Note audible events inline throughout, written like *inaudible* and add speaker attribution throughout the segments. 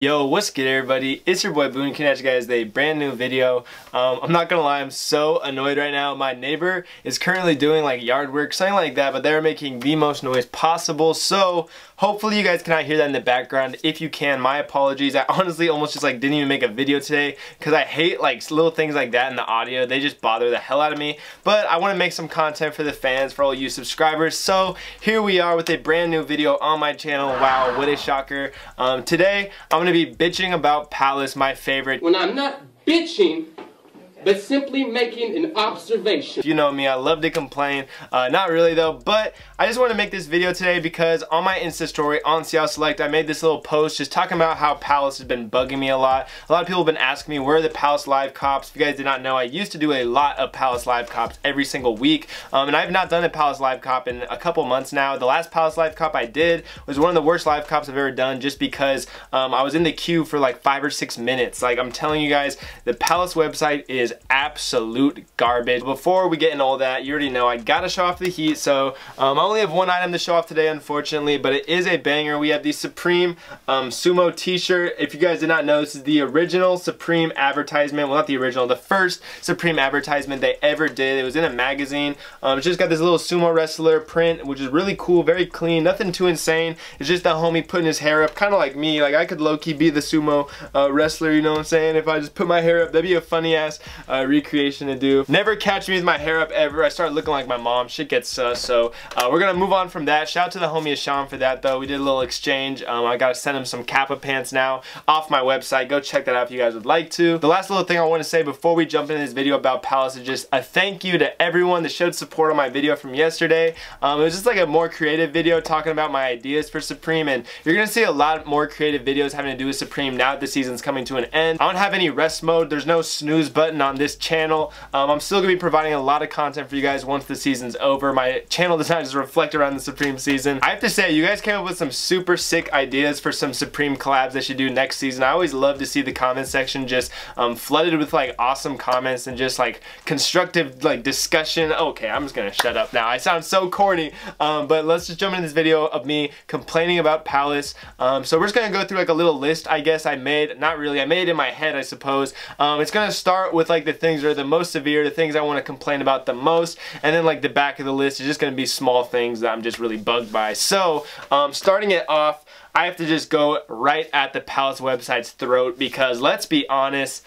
Speaker 1: Yo, what's good everybody? It's your boy Boone you guys with a brand new video. Um, I'm not gonna lie, I'm so annoyed right now. My neighbor is currently doing like yard work, something like that, but they're making the most noise possible. So hopefully you guys cannot hear that in the background. If you can, my apologies. I honestly almost just like didn't even make a video today because I hate like little things like that in the audio. They just bother the hell out of me. But I want to make some content for the fans, for all you subscribers. So here we are with a brand new video on my channel. Wow, what a shocker. Um, today, I'm gonna to be bitching about Palace, my favorite.
Speaker 2: When I'm not bitching, but simply making an observation.
Speaker 1: You know me, I love to complain. Uh, not really though, but I just want to make this video today because on my Insta story on Seattle Select, I made this little post just talking about how Palace has been bugging me a lot. A lot of people have been asking me where are the Palace Live Cops. If you guys did not know, I used to do a lot of Palace Live Cops every single week, um, and I've not done a Palace Live Cop in a couple months now. The last Palace Live Cop I did was one of the worst Live Cops I've ever done just because um, I was in the queue for like five or six minutes. Like I'm telling you guys, the Palace website is is absolute garbage. Before we get into all that, you already know I gotta show off the heat, so um, I only have one item to show off today, unfortunately, but it is a banger. We have the Supreme um, Sumo t-shirt. If you guys did not know, this is the original Supreme advertisement. Well, not the original, the first Supreme advertisement they ever did. It was in a magazine. Um, it's just got this little sumo wrestler print, which is really cool, very clean, nothing too insane. It's just that homie putting his hair up, kind of like me. Like, I could low-key be the sumo uh, wrestler, you know what I'm saying? If I just put my hair up, that'd be a funny ass uh, recreation to do. Never catch me with my hair up ever. I start looking like my mom. Shit gets sus. So uh, we're gonna move on from that. Shout out to the homie Sean for that though. We did a little exchange. Um, I gotta send him some Kappa pants now off my website. Go check that out if you guys would like to. The last little thing I want to say before we jump into this video about Palace is just a thank you to everyone that showed support on my video from yesterday. Um, it was just like a more creative video talking about my ideas for Supreme and you're gonna see a lot more creative videos having to do with Supreme now that the season's coming to an end. I don't have any rest mode. There's no snooze button on this channel. Um, I'm still going to be providing a lot of content for you guys once the season's over. My channel not just reflect around the Supreme season. I have to say, you guys came up with some super sick ideas for some Supreme collabs that should do next season. I always love to see the comment section just um, flooded with like awesome comments and just like constructive like discussion. Okay, I'm just going to shut up now. I sound so corny, um, but let's just jump into this video of me complaining about Palace. Um, so we're just going to go through like a little list I guess I made. Not really, I made it in my head I suppose. Um, it's going to start with like the things that are the most severe, the things I want to complain about the most, and then like the back of the list is just going to be small things that I'm just really bugged by. So, um, starting it off, I have to just go right at the Palace website's throat because let's be honest,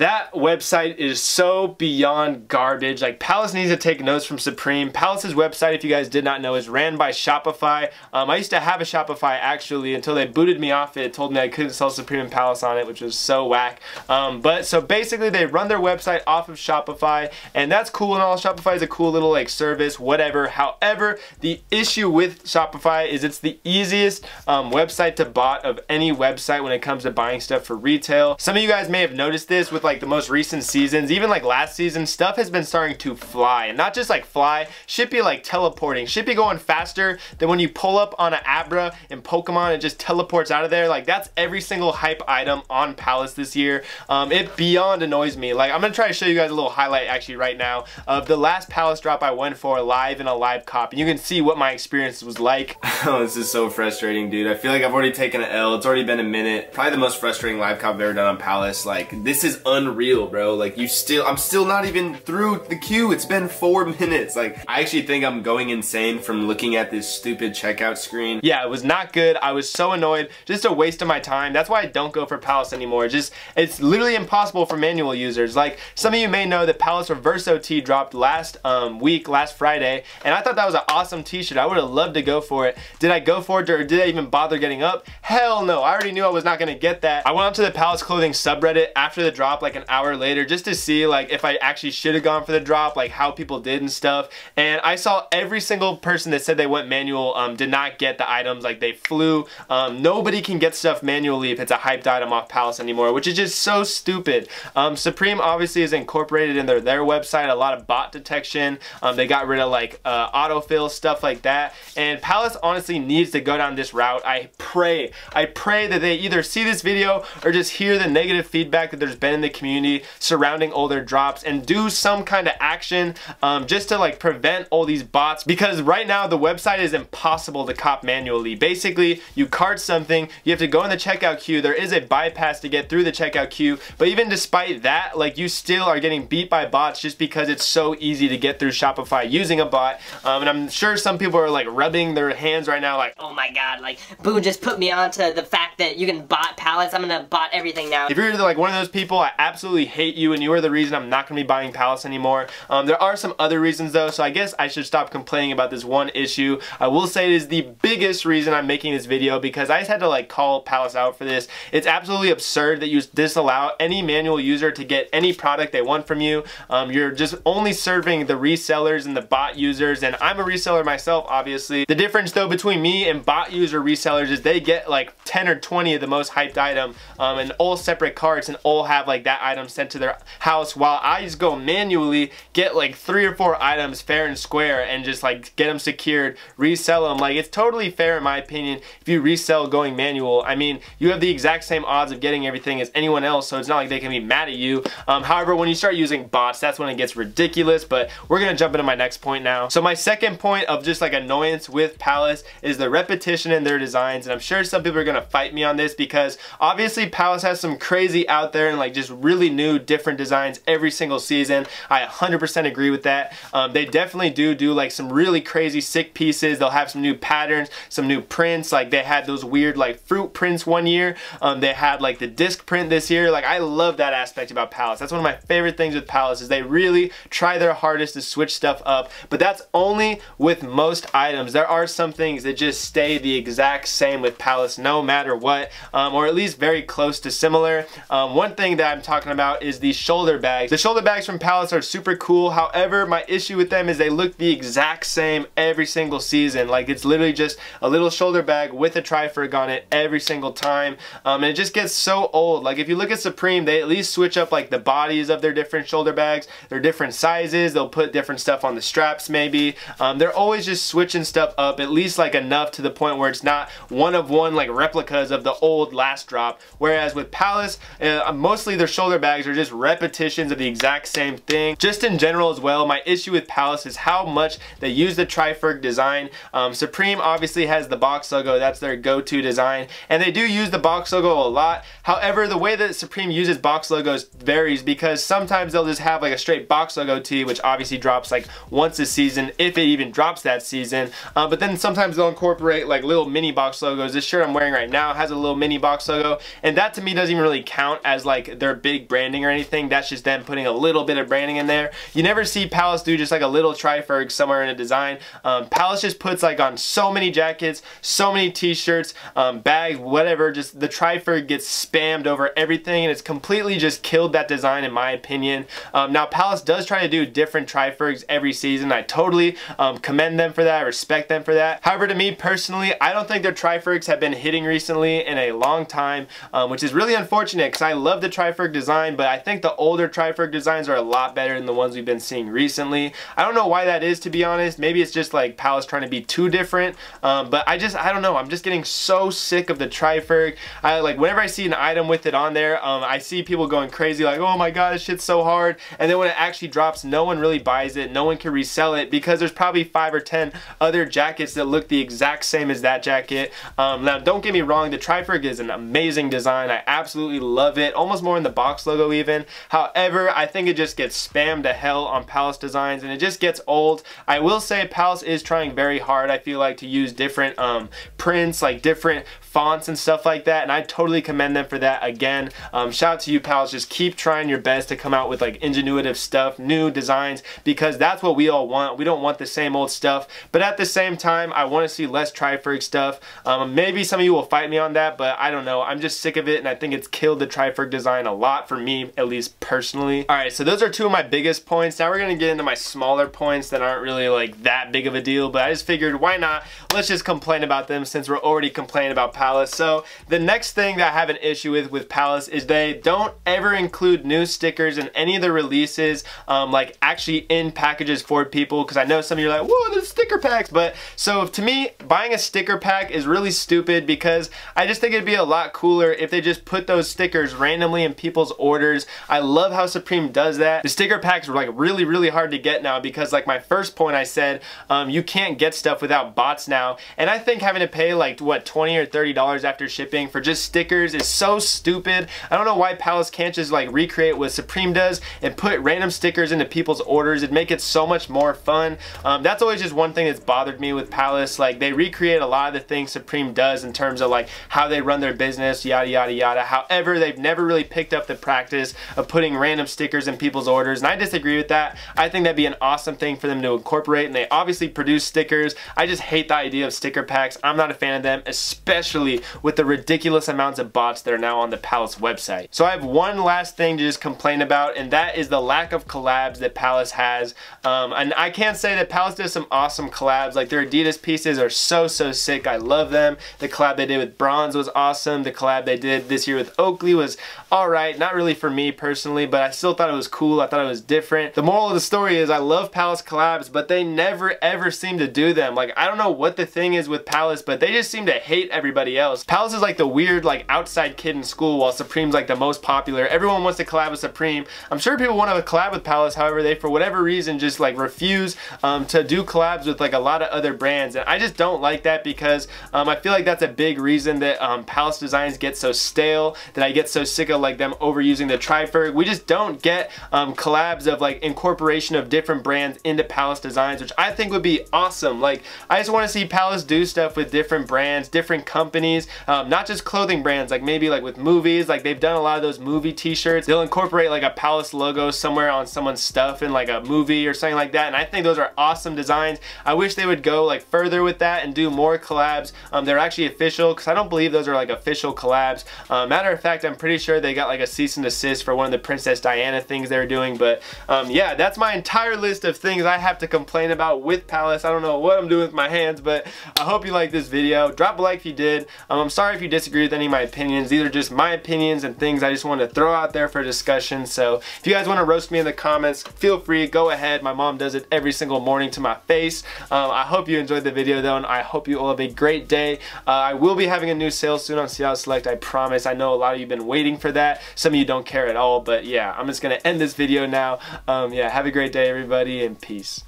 Speaker 1: that website is so beyond garbage. Like Palace needs to take notes from Supreme. Palace's website, if you guys did not know, is ran by Shopify. Um, I used to have a Shopify actually until they booted me off it. Told me I couldn't sell Supreme and Palace on it, which was so whack. Um, but so basically they run their website off of Shopify and that's cool and all. Shopify is a cool little like service, whatever. However, the issue with Shopify is it's the easiest um, website to bot of any website when it comes to buying stuff for retail. Some of you guys may have noticed this with like like the most recent seasons, even like last season, stuff has been starting to fly. And not just like fly, should be like teleporting. Should be going faster than when you pull up on an Abra in Pokemon and just teleports out of there. Like that's every single hype item on Palace this year. Um, it beyond annoys me. Like I'm gonna try to show you guys a little highlight actually right now of the last Palace drop I went for live in a live cop. And you can see what my experience was like. *laughs* oh, this is so frustrating, dude. I feel like I've already taken an L. It's already been a minute. Probably the most frustrating live cop I've ever done on Palace. Like this is un unreal, bro. Like you still, I'm still not even through the queue. It's been four *laughs* minutes. Like I actually think I'm going insane from looking at this stupid checkout screen. Yeah, it was not good. I was so annoyed. Just a waste of my time. That's why I don't go for Palace anymore. Just, it's literally impossible for manual users. Like some of you may know that Palace Reverse OT dropped last um, week, last Friday, and I thought that was an awesome t-shirt. I would have loved to go for it. Did I go for it or did I even bother getting up? Hell no. I already knew I was not going to get that. I went onto the Palace Clothing subreddit after the drop, like an hour later just to see like if I actually should have gone for the drop, like how people did and stuff. And I saw every single person that said they went manual um, did not get the items, like they flew. Um, nobody can get stuff manually if it's a hyped item off Palace anymore, which is just so stupid. Um, Supreme obviously is incorporated in their, their website, a lot of bot detection. Um, they got rid of like uh, autofill, stuff like that. And Palace honestly needs to go down this route. I pray, I pray that they either see this video or just hear the negative feedback that there's been in the community surrounding all their drops and do some kind of action um, just to like prevent all these bots because right now the website is impossible to cop manually. Basically, you cart something, you have to go in the checkout queue. There is a bypass to get through the checkout queue, but even despite that, like you still are getting beat by bots just because it's so easy to get through Shopify using a bot. Um, and I'm sure some people are like rubbing their hands right now like,
Speaker 3: oh my god, like Boo just put me onto the fact that you can bot Palace. I'm gonna bot everything now.
Speaker 1: If you're like one of those people, I absolutely hate you and you are the reason I'm not gonna be buying Palace anymore. Um, there are some other reasons though, so I guess I should stop complaining about this one issue. I will say it is the biggest reason I'm making this video because I just had to like call Palace out for this. It's absolutely absurd that you disallow any manual user to get any product they want from you. Um, you're just only serving the resellers and the bot users and I'm a reseller myself obviously. The difference though between me and bot user resellers is they get like 10 or 20 of the most hyped item um, and all separate carts and all have like that item sent to their house while I just go manually get like three or four items fair and square and just like get them secured, resell them. Like it's totally fair in my opinion if you resell going manual. I mean, you have the exact same odds of getting everything as anyone else so it's not like they can be mad at you. Um, however, when you start using bots, that's when it gets ridiculous, but we're gonna jump into my next point now. So my second point of just like annoyance with Palace is the repetition in their designs and I'm sure some people are gonna fight me on this because obviously Palace has some crazy out there and like just really new different designs every single season. I 100% agree with that. Um, they definitely do do like some really crazy sick pieces. They'll have some new patterns, some new prints. Like they had those weird like fruit prints one year. Um, they had like the disc print this year. Like I love that aspect about Palace. That's one of my favorite things with Palace is they really try their hardest to switch stuff up. But that's only with most items. There are some things that just stay the exact same with Palace no matter what. Um, or at least very close to similar. Um, one thing that I'm talking about is these shoulder bags. The shoulder bags from Palace are super cool. However, my issue with them is they look the exact same every single season. Like it's literally just a little shoulder bag with a Triferg on it every single time. Um, and it just gets so old. Like if you look at Supreme, they at least switch up like the bodies of their different shoulder bags. They're different sizes. They'll put different stuff on the straps maybe. Um, they're always just switching stuff up at least like enough to the point where it's not one of one like replicas of the old last drop. Whereas with Palace, uh, mostly their shoulder bags are just repetitions of the exact same thing. Just in general as well, my issue with Palace is how much they use the Triferg design. Um, Supreme obviously has the box logo. That's their go-to design. And they do use the box logo a lot. However, the way that Supreme uses box logos varies because sometimes they'll just have like a straight box logo tee, which obviously drops like once a season, if it even drops that season. Uh, but then sometimes they'll incorporate like little mini box logos. This shirt I'm wearing right now has a little mini box logo. And that to me doesn't even really count as like their big branding or anything. That's just them putting a little bit of branding in there. You never see Palace do just like a little Triferg somewhere in a design. Um, Palace just puts like on so many jackets, so many t-shirts, um, bags, whatever. Just the Triferg gets spammed over everything and it's completely just killed that design in my opinion. Um, now Palace does try to do different Trifergs every season. I totally um, commend them for that. Respect them for that. However, to me personally, I don't think their Trifergs have been hitting recently in a long time, um, which is really unfortunate because I love the Triferg design, but I think the older Triferg designs are a lot better than the ones we've been seeing recently. I don't know why that is, to be honest. Maybe it's just like Palace trying to be too different, um, but I just, I don't know. I'm just getting so sick of the Triferg. I like, whenever I see an item with it on there, um, I see people going crazy like, oh my god, this shit's so hard. And then when it actually drops, no one really buys it. No one can resell it because there's probably five or ten other jackets that look the exact same as that jacket. Um, now, don't get me wrong, the Triferg is an amazing design. I absolutely love it, almost more in the box logo even. However, I think it just gets spammed to hell on Palace designs and it just gets old. I will say Palace is trying very hard, I feel like, to use different um, prints, like different fonts and stuff like that and I totally commend them for that again. Um, shout out to you pals. Just keep trying your best to come out with like ingenuitive stuff new designs because that's what we all want. We don't want the same old stuff but at the same time I want to see less Triferg stuff. Um, maybe some of you will fight me on that but I don't know. I'm just sick of it and I think it's killed the Triferg design a lot for me at least personally. Alright so those are two of my biggest points. Now we're gonna get into my smaller points that aren't really like that big of a deal but I just figured why not? Let's just complain about them since we're already complaining about Palace. So the next thing that I have an issue with with Palace is they don't ever include new stickers in any of the releases, um, like actually in packages for people. Because I know some of you are like, whoa, there's sticker packs. But so to me, buying a sticker pack is really stupid because I just think it'd be a lot cooler if they just put those stickers randomly in people's orders. I love how Supreme does that. The sticker packs are like really, really hard to get now because like my first point I said, um, you can't get stuff without bots now. And I think having to pay like, what, 20 or $30 after shipping for just stickers is so stupid. I don't know why Palace can't just like recreate what Supreme does and put random stickers into people's orders. It'd make it so much more fun. Um, that's always just one thing that's bothered me with Palace. Like they recreate a lot of the things Supreme does in terms of like how they run their business, yada, yada, yada. However, they've never really picked up the practice of putting random stickers in people's orders. And I disagree with that. I think that'd be an awesome thing for them to incorporate. And they obviously produce stickers. I just hate the idea of sticker packs. I'm not a fan of them, especially with the ridiculous amounts of bots that are now on the Palace website. So I have one last thing to just complain about, and that is the lack of collabs that Palace has. Um, and I can't say that Palace does some awesome collabs. Like their Adidas pieces are so, so sick. I love them. The collab they did with Bronze was awesome. The collab they did this year with Oakley was alright. Not really for me personally, but I still thought it was cool. I thought it was different. The moral of the story is I love Palace collabs, but they never ever seem to do them. Like I don't know what the thing is with Palace, but they just seem to hate everybody else. Palace is like the weird like outside kid in school while Supreme's like the most popular. Everyone wants to collab with Supreme. I'm sure people want to collab with Palace, however, they for whatever reason just like refuse um, to do collabs with like a lot of other brands. And I just don't like that because um, I feel like that's a big reason that um, Palace designs get so stale, that I get so sick of like them overusing the Triferg. We just don't get um, collabs of like incorporation of different brands into Palace designs, which I think would be awesome. Like I just want to see Palace do stuff with different brands, different companies, um, not just clothing brands, like maybe like with movies, like they've done a lot of those movie t-shirts. They'll incorporate like a Palace logo somewhere on someone's stuff in like a movie or something like that. And I think those are awesome designs. I wish they would go like further with that and do more collabs. Um, they're actually official because I don't believe those are like official collabs. Uh, matter of fact, I'm pretty sure they got like a cease and desist for one of the Princess Diana things they were doing. But um, yeah, that's my entire list of things I have to complain about with Palace. I don't know what I'm doing with my hands, but I hope you like this video. Drop a like if you did. Um, I'm sorry if you disagree with any of my opinions. These are just my opinions and things I just want to throw out there for discussion. So if you guys want to roast me in the comments, feel free. Go ahead. My mom does it every single morning to my face. Um, I hope you enjoyed the video though, and I hope you all have a great day. Uh, I will be having a new sale soon on Seattle Select, I promise. I know a lot of you have been waiting for that. Some of you don't care at all, but yeah, I'm just going to end this video now. Um, yeah, have a great day, everybody, and peace.